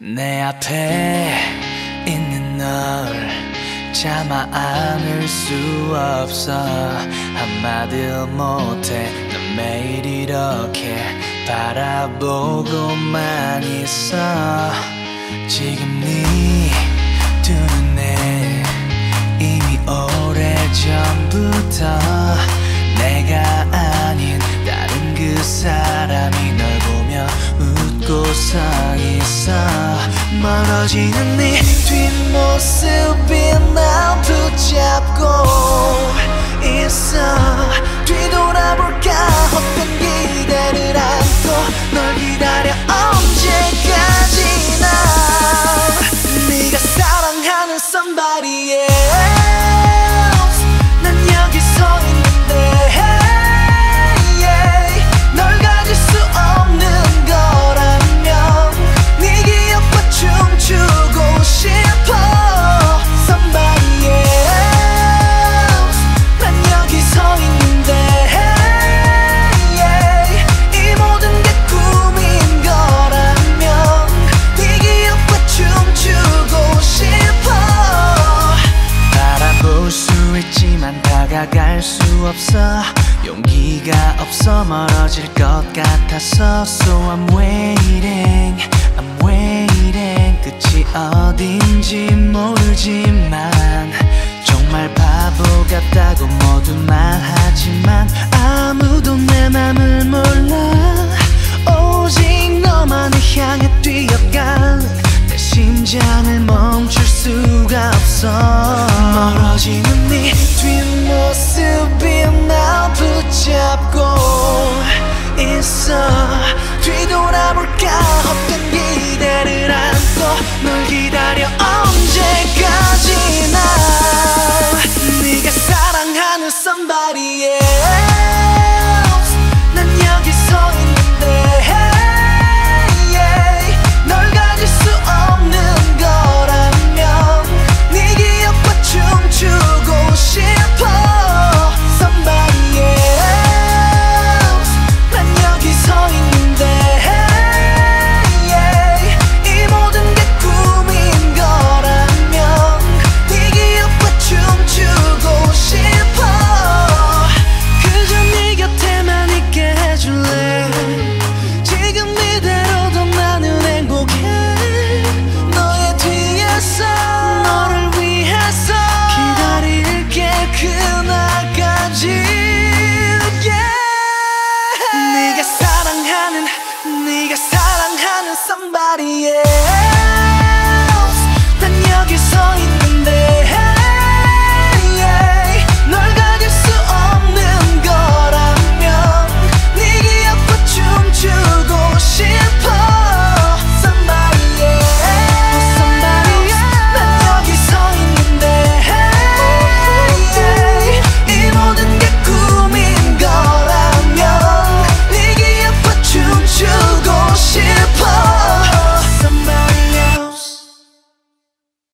내 앞에 있는 널 참아 안을 수 없어. 한마디 못해. 넌 매일 이렇게 바라보고만 있어. 지금 네두 눈에 이미 오래전부터 내가 아닌 다른 그 사람이 널 보며 웃고서 있어 멀어지는 네 뒷모습 다가갈 수 없어. 용기가 없어 멀어질 것 같아서. So I'm waiting I'm waiting. 끝이 어딘지 모르지만 정말 바보 같다고 모두 말하지만 아무도 심장을 멈출 수가 없어. 멀어지는 네 뒷모습이 날 붙잡고 있어. 뒤돌아볼까? 헛된 기대를 안고 널 기다려 언제까지나 네가 사랑하는 somebody else 여기